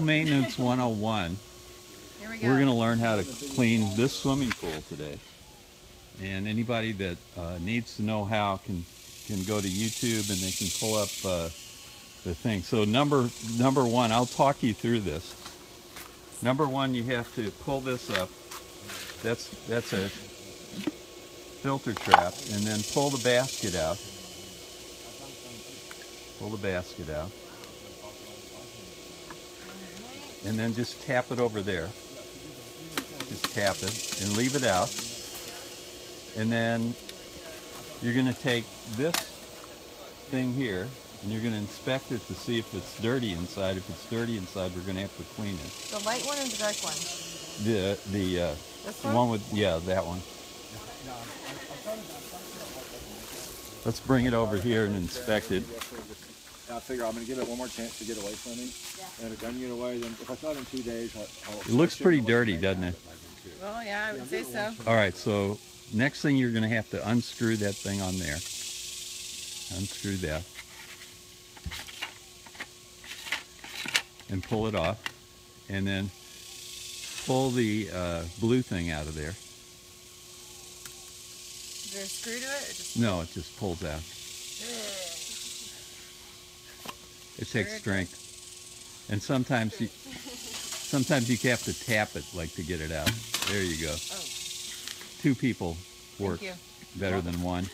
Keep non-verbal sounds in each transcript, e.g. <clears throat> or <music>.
Maintenance 101. Here we go. We're going to learn how to clean this swimming pool today. And anybody that uh, needs to know how can can go to YouTube and they can pull up uh, the thing. So number number one, I'll talk you through this. Number one, you have to pull this up. That's that's a filter trap, and then pull the basket out. Pull the basket out. And then just tap it over there. Just tap it and leave it out. And then you're going to take this thing here and you're going to inspect it to see if it's dirty inside. If it's dirty inside, we're going to have to clean it. The light one or the dark one? The the uh, one? one with yeah that one. Let's bring it over here and inspect it. I figure I'm gonna give it one more chance to get away from me. And if it doesn't get away, then if it's not in two days, I'll. I'll It looks pretty dirty, doesn't it? Well, yeah, I would say so. All right, so next thing you're going to have to unscrew that thing on there. Unscrew that. And pull it off. And then pull the uh, blue thing out of there. Is there a screw to it? Just No, it just pulls out. It takes Very strength. And sometimes you sometimes you have to tap it like to get it out. There you go. Oh. Two people work better than one.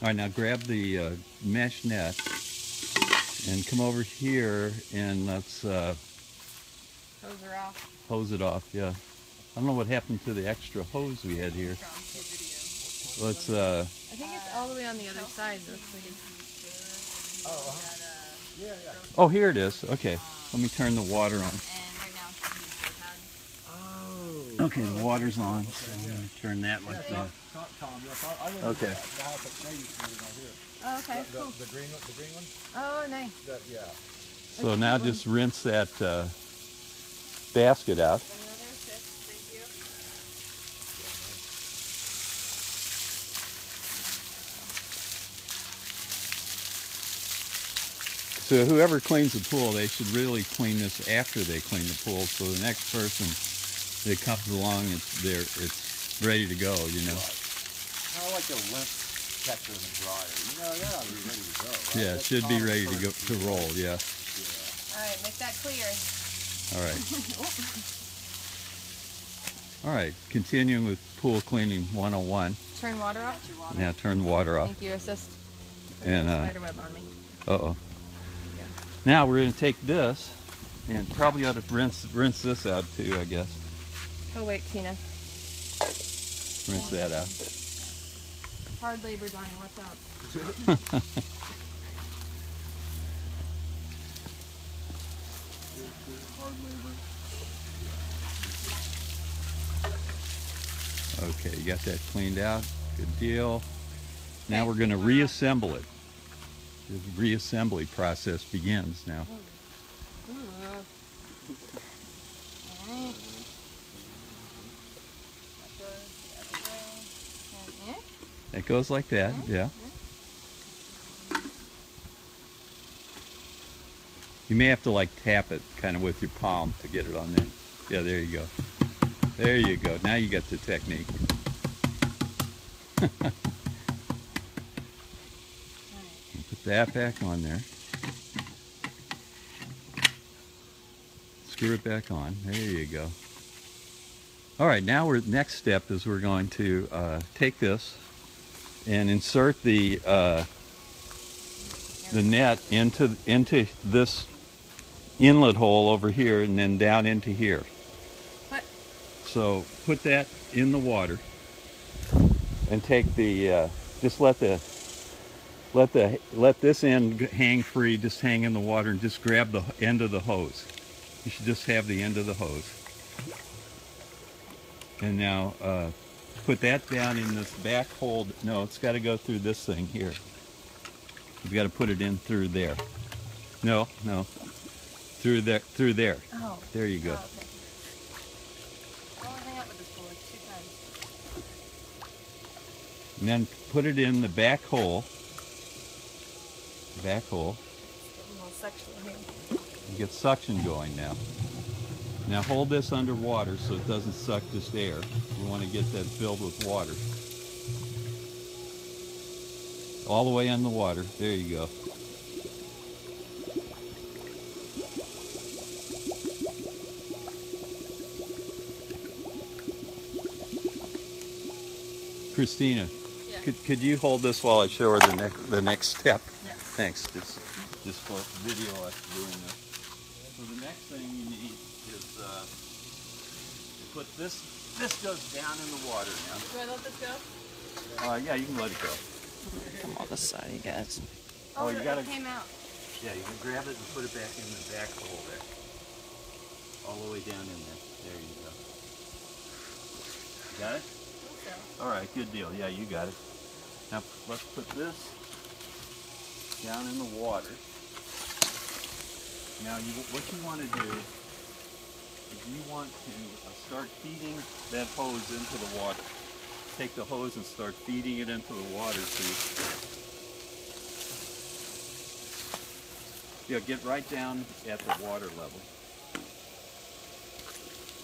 All right, now grab the uh, mesh net and come over here and let's uh, hose her off. hose it off. Yeah. I don't know what happened to the extra hose we had here. Let's uh, I think it's all the way on the other side. It looks like it's oh here it is. Okay. Let me turn the water on. Oh. Okay, the water's on. So I'm gonna turn that one that. Tom, Tom, yes, I, I live in Okay. the house that Brady's living out here. Oh, okay, The, cool. the green one, the green one? Oh, nice. That, yeah. So now just rinse that uh, basket out. So whoever cleans the pool, they should really clean this after they clean the pool. So the next person that comes along, it's there, it's ready to go. You know. Kind of like a lint catcher in the dryer. You know, that ought to be ready to go. right? Yeah, it should be ready to go to roll. Yeah. All right, make that clear. All right. <laughs> All right. Continuing with pool cleaning 101. Turn water off. Now turn the water off. Thank you, assist. And uh, Spider web on me. Uh-oh. Now we're going to take this and probably ought to rinse rinse this out too, I guess. Oh wait, Tina. Rinse that out. Hard labor, Donnie. Watch <laughs> out. Okay, you got that cleaned out. Good deal. Now we're going to reassemble it. The reassembly process begins now. Ooh. Alright. Yeah. It goes like that, mm-hmm. yeah. You may have to like tap it kind of with your palm to get it on there. Yeah, there you go. There you go. Now you got the technique. <laughs> Put that back on there. Screw it back on. There you go. All right, now we're next step is we're going to uh, take this and insert the uh, the net into into this inlet hole over here and then down into here. What? So put that in the water and take the uh, just let the let the let this end hang free. Just hang in the water and just grab the end of the hose. You should just have the end of the hose. And now uh, put that down in this back hole. No, it's got to go through this thing here. You've got to put it in through there. No, no, through there, through there. Oh. There you go. Oh, okay. I want to hang out with this pool like two times. And then put it in the back hole. Back hole. Getting a little sexual here. You get suction going now. Now hold this underwater so it doesn't suck just air. We want to get that filled with water. All the way in the water. There you go. Christina, Yeah. could, could you hold this while I show her the next the next step? Yes. Thanks. Just just for video us doing this. So the next thing you need is uh, to put this. This goes down in the water now. Do I let this go? Uh, yeah, you can let it go. Come on this side, you guys. Oh, you it gotta- came out. Yeah, you can grab it and put it back in the back hole there. All the way down in there. There you go. Got it? So, All right, good deal. Yeah, you got it. Now let's put this down in the water. Now, you, what you want to do is you want to uh, start feeding that hose into the water. Take the hose and start feeding it into the water. So you, yeah, get right down at the water level.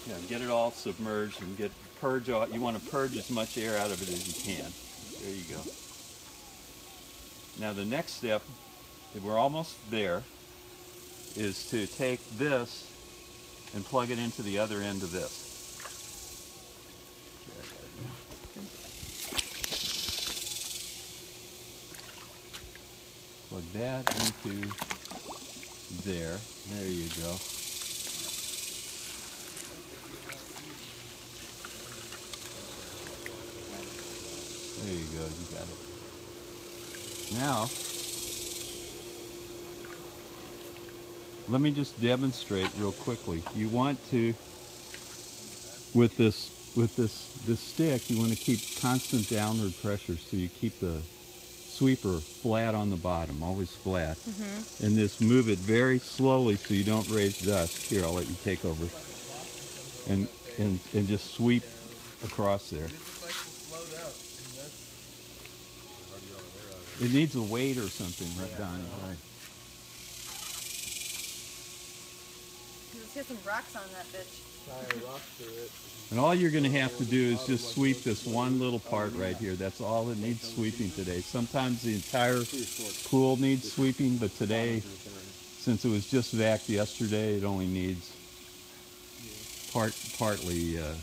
Yeah, get it all submerged and get purge out. You want to purge as much air out of it as you can. There you go. Now the next step, we're almost there, is to take this and plug it into the other end of this. Plug that into there. There you go. There you go, you got it. Now, let me just demonstrate real quickly. You want to, with this, with this, this stick, you want to keep constant downward pressure so you keep the sweeper flat on the bottom, always flat. Mm-hmm. And just move it very slowly so you don't raise dust. Here, I'll let you take over. And, and, and just sweep across there. It needs a weight or something, right, Donnie? Right. let's get some rocks on that bitch. And all you're going to have to do is just sweep this one little part right here. That's all that needs sweeping today. Sometimes the entire pool needs sweeping, but today, since it was just vac yesterday, it only needs part partly uh,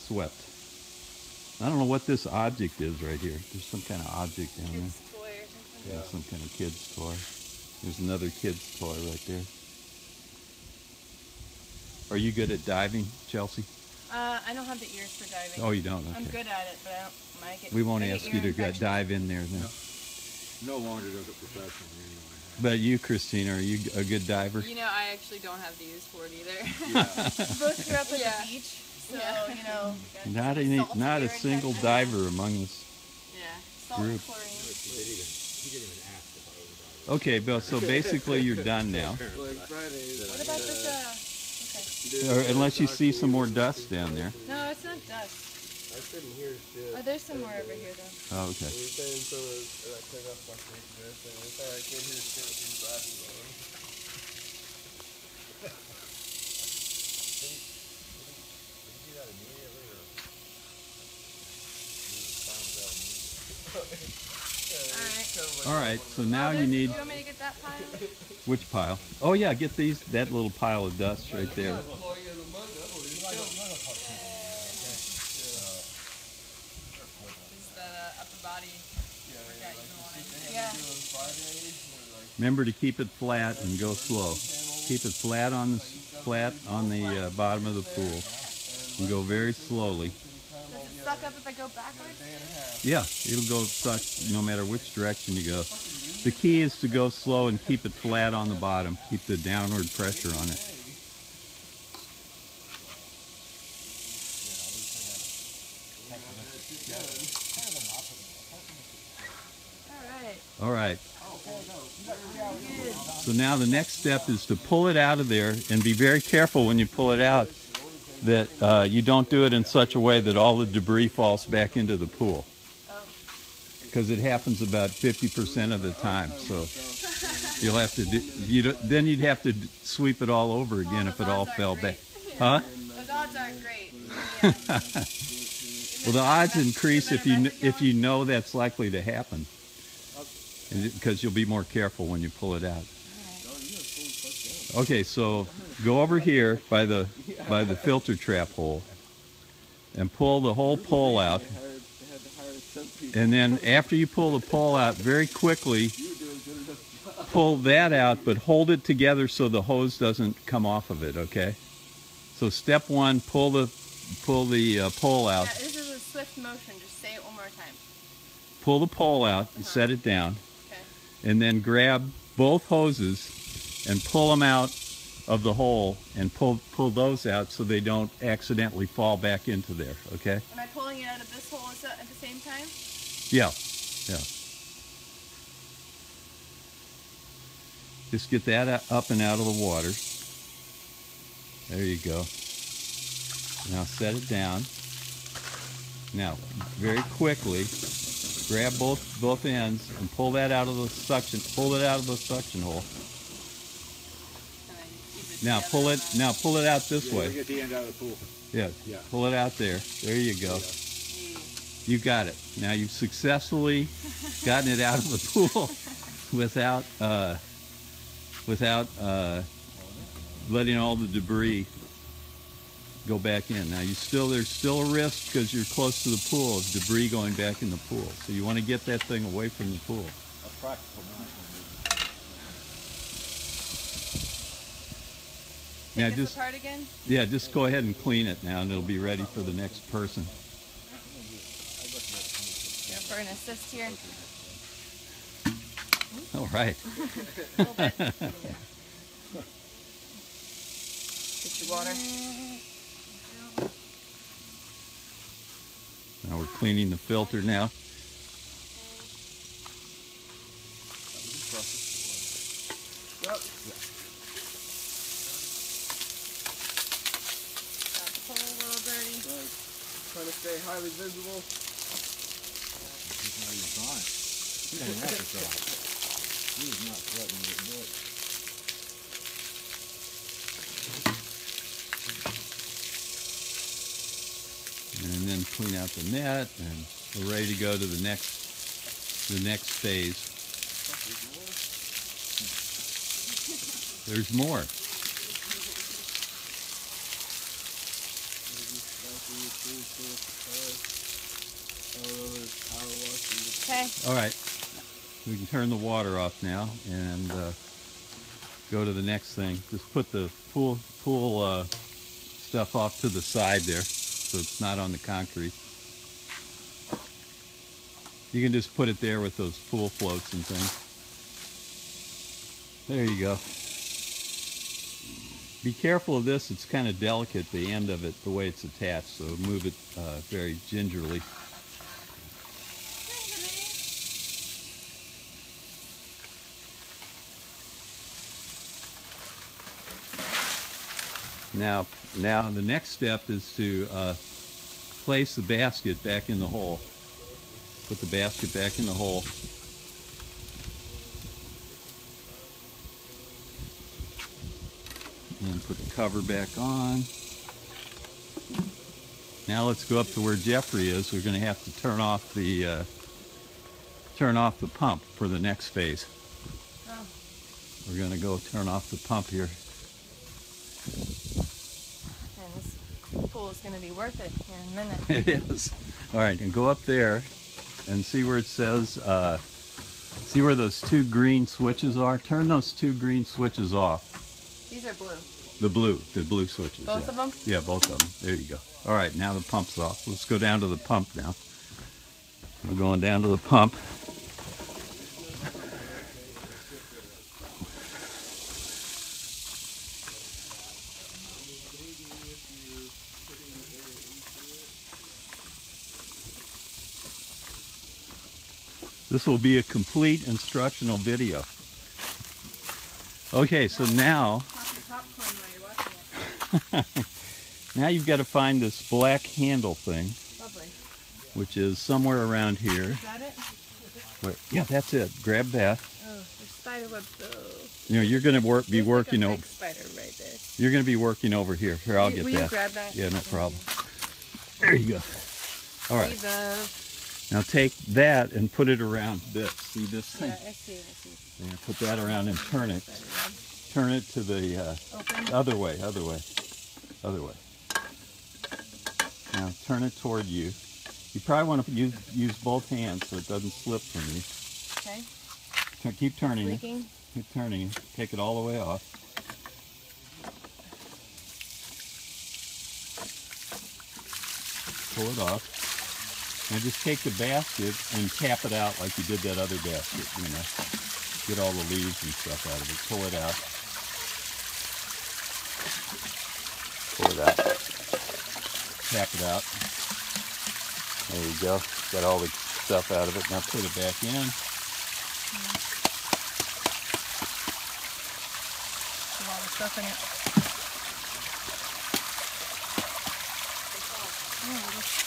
swept. I don't know what this object is right here. There's some kind of object down there. Kid's toy or something. Yeah, some kind of kid's toy. There's another kid's toy right there. Are you good at diving, Chelsea? Uh, I don't have the ears for diving. Oh, you don't? I'm good at it, but I don't. I get, We won't I ask you to go dive in there then. No longer does it professionally anyway. But you, Christina, are you a good diver? You know, I actually don't have the use for it either. We <laughs> both grew up at Yeah. the beach, so Yeah. you <laughs> know. Not a not a single infection. diver among us. yeah. Group. and chlorine. He didn't even, he didn't even ask if I was Okay, Bill. So basically, you're done now, <laughs> What about this? Uh, or unless you see some more dust down there. no, it's not dust. I couldn't hear shit. Oh, there's some more over here though. Oh, okay. We were saying so I took off my face dress and it's alright, I can't hear shit with these glasses on. Did he- did he do that immediately or? He found out immediately? Yeah, All it's right. kinda like All right. So now you need Do you want me to get that pile? which pile? Oh yeah, get these that little pile of dust right there. Well, yeah, the mud, that was- Is that upper body workout you've been wanting? Yeah. doing Fridays, or like Remember to keep it flat and go slow. Keep it flat on the flat on the uh, bottom of the pool, and go very slowly. Does it suck up if I go backwards? Yeah, it'll go suck no matter which direction you go. The key is to go slow and keep it flat on the bottom. Keep the downward pressure on it. All right. All right. So now the next step is to pull it out of there and be very careful when you pull it out that uh, you don't do it in such a way that all the debris falls back into the pool. Because it happens about 50% of the time. So You'll have to do, you then you'd have to sweep it all over again Well, if it all fell great. back. Huh? Those odds aren't great. Yeah. Well, the odds increase if you if you know that's likely to happen, because you'll be more careful when you pull it out. Okay, so go over here by the by the filter trap hole, and pull the whole pole out. They hired, they had to hire temp people. And then after you pull the pole out, very quickly You were doing good enough. pull that out, but hold it together so the hose doesn't come off of it. Okay. So step one, pull the pull the uh, pole out. Yeah, this is a swift motion. Just say it one more time. Pull the pole out and set it down, Okay. and then grab both hoses and pull them out of the hole and pull pull those out so they don't accidentally fall back into there. Okay. Am I pulling it out of this hole at the- same time? Yeah. Yeah. Just get that up and out of the water. There you go. Now set it down. Now, very quickly, grab both both ends and pull that out of the suction. Pull it out of the suction hole. And then keep it Now pull it. Now pull it out this Yeah, way. Get the end out of the pool. Yeah. Yeah. Pull it out there. There you go. You got it. Now you've successfully gotten it out of the pool <laughs> without uh, without uh, letting all the debris go back in. Now you still there's still a risk because you're close to the pool of debris going back in the pool. So you want to get that thing away from the pool. A practical knife. Take Now just apart again. yeah, just go ahead and clean it now, and it'll be ready for the next person. Go for an assist here. All right. A little bit. Get your water. Now we're cleaning the filter now. Yep. Got the hole a little dirty. Right. Trying to stay highly visible. Now he's gone. He doesn't have to try. He's not threatening to do it. and then clean out the net and we're ready to go to the next the next phase. There's more. Okay. all right. We can turn the water off now and uh, go to the next thing. Just put the pool pool uh, stuff off to the side there so it's not on the concrete you can just put it there with those pool floats and things there you go Be careful of this. It's kind of delicate, the end of it, the way it's attached. So move it uh, very gingerly. Now, now the next step is to uh, place the basket back in the hole. Put the basket back in the hole. And put the cover back on. Now let's go up to where Jeffrey is. We're going to have to turn off the uh, turn off the pump for the next phase. Oh. We're going to go turn off the pump here. And this pool is going to be worth it in a minute. <laughs> It is. All right, and go up there and see where it says, uh, see where those two green switches are? Turn those two green switches off. These are blue. The blue, the blue switches. Both yeah. of them? Yeah, both of them. There you go. All right, now the pump's off. Let's go down to the pump now. We're going down to the pump. This will be a complete instructional video. Okay, so now Pop your popcorn while you're watching it. Now you've got to find this black handle thing, Lovely. which is somewhere around here. Is that it? Where, yeah, that's it. Grab that. Oh, there's spider webs. Oh. You know, you're gonna work, be There's like working big over. spider right there. You're gonna be working over here. Here, I'll Will- get will that. you grab that? Yeah, no problem. There you go. All right. Now take that and put it around this. See this thing? Yeah, I see, I see. Yeah, put that around and turn it. Turn it to the uh, other way, other way, other way. Now turn it toward you. You probably want to use, use both hands so it doesn't slip from you. Okay. Turn- Keep turning it. Keep turning it. Take it all the way off. Pull it off. Now just take the basket and tap it out like you did that other basket, you know. Get all the leaves and stuff out of it. Pull it out. Pull it out. Tap it out. There you go. Got all the stuff out of it. Now put it back in. A lot of stuff in it.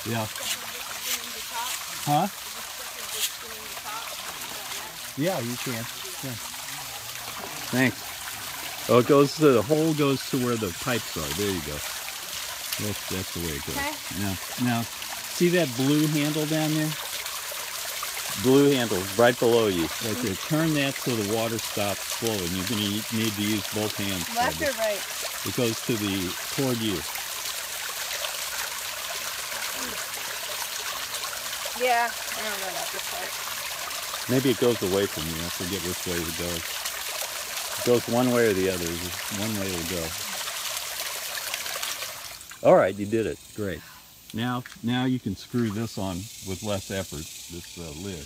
Yeah. Huh? Yeah, you can. Yeah. Thanks. Oh, it goes. To the hole goes to where the pipes are. There you go. That's that's the way it goes. Okay. Now, now, see that blue handle down there? Blue handle right below you, right there. Turn that so the water stops flowing. You're gonna need to use both hands. Left probably. or right? It goes to the toward you. Yeah. I don't know about this part. Maybe it goes away from you. I forget which way it goes. It goes one way or the other. One way it'll go. All right, you did it. Great. Now, now you can screw this on with less effort. This uh, lid.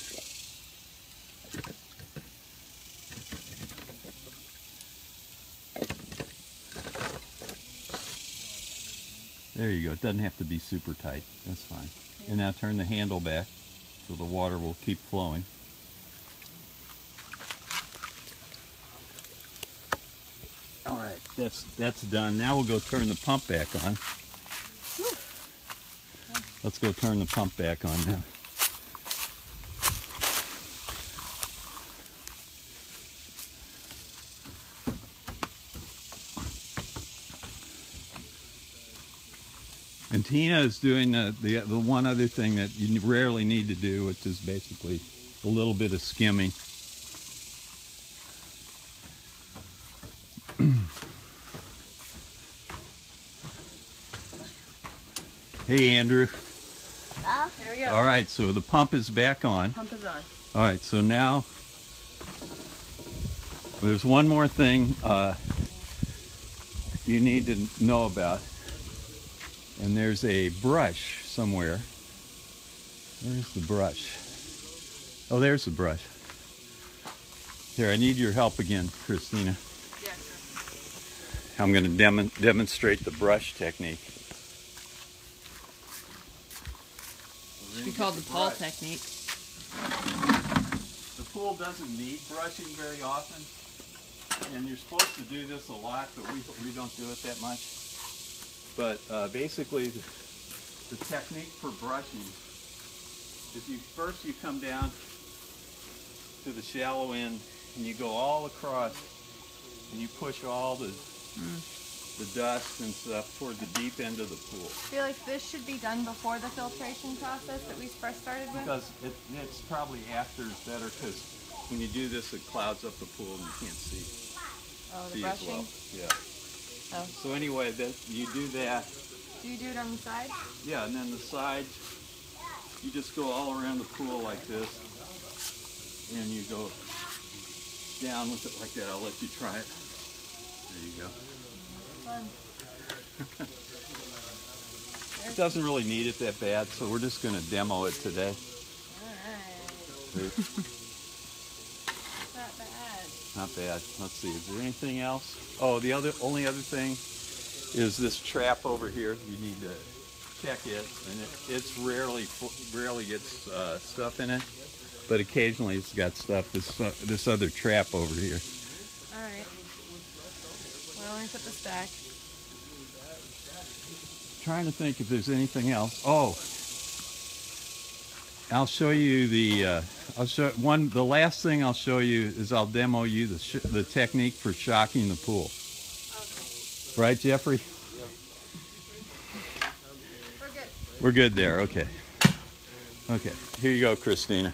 There you go. It doesn't have to be super tight. That's fine. And now turn the handle back so the water will keep flowing. All right, that's that's done. Now we'll go turn the pump back on. Let's go turn the pump back on now. Tina is doing the, the the one other thing that you rarely need to do, which is basically a little bit of skimming. <clears throat> Hey Andrew. Ah, There we go. All right, so the pump is back on. Pump is on. All right, so now there's one more thing uh, you need to know about, and there's a brush somewhere. Where's the brush? Oh, there's the brush. Here, I need your help again, Christina. Yeah, sure. I'm going to dem- demonstrate the brush technique. Should be called the Paul technique. The pool doesn't need brushing very often, and you're supposed to do this a lot, but we, we don't do it that much. But uh, basically, the, technique for brushing is you first you come down to the shallow end and you go all across and you push all the the dust and stuff toward the deep end of the pool. I feel like this should be done before the filtration process that we first started with. Because it, it's probably after is better because when you do this, it clouds up the pool and you can't see, Oh, the see as brushing. well. Yeah. Oh. So anyway, that you do that. Do you do it on the side? Yeah, and then the sides, you just go all around the pool like this, and you go down with it like that. I'll let you try it. There you go. Fun. It doesn't really need it that bad, so we're just going to demo it today. Not bad. Not bad. Let's see. Is there anything else? Oh, the other only other thing is this trap over here. You need to check it, and it, it's rarely rarely gets uh, stuff in it, but occasionally it's got stuff. This uh, this other trap over here. Alright. Well, let me put this back. Trying to think if there's anything else. Oh, I'll show you the. Uh, I'll show one. The last thing I'll show you is I'll demo you the sh- the technique for shocking the pool. Right, Jeffrey? We're good. We're good there. Okay. Okay. Here you go, Christina.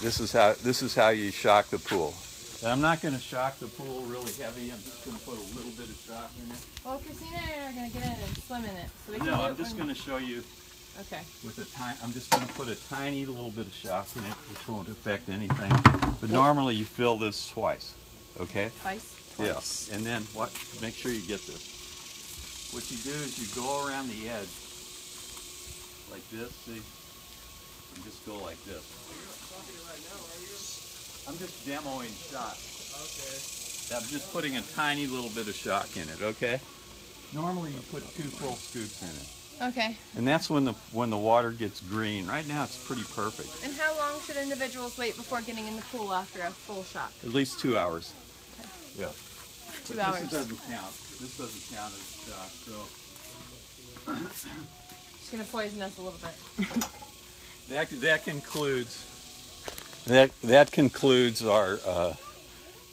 This is how this is how you shock the pool. And I'm not going to shock the pool really heavy. I'm just going to put a little bit of shock in it. Well, Christina and I are gonna get in and swim in it, so we can No, I'm just going to show you Okay. with a tiny. I'm just going to put a tiny little bit of shock in it, which won't affect anything. But normally you fill this twice. Okay. Twice. Yes. And then what? Make sure you get this. What you do is you go around the edge like this. See? And just go like this. I'm just demoing shock. Okay. I'm just putting a tiny little bit of shock in it. Okay. Normally you put two full scoops in it, Okay. and that's when the when the water gets green. Right now it's pretty perfect. And how long should individuals wait before getting in the pool after a full shock? At least two hours. Yeah. Two But hours. This doesn't count. This doesn't count as shock. So. <coughs> She's gonna poison us a little bit. <laughs> That, that concludes that that concludes our uh,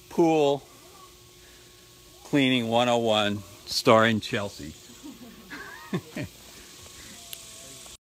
pool cleaning 101 starring Chelsea. <laughs>